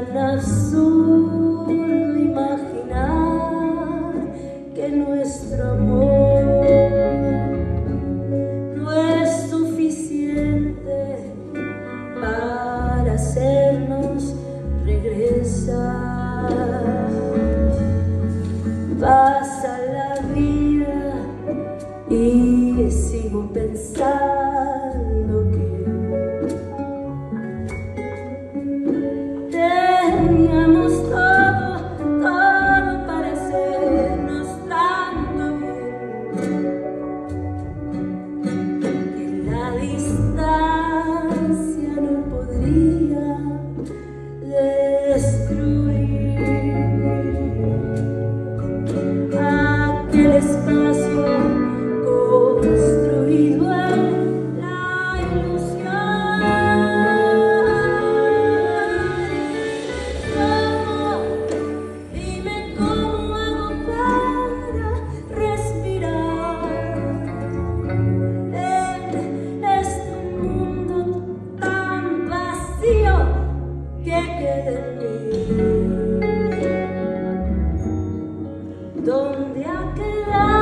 tan absurdo imaginar que nuestro amor no es suficiente para hacernos regresar. Pasa la vida y sigo pensando. ¿Dónde ha quedado?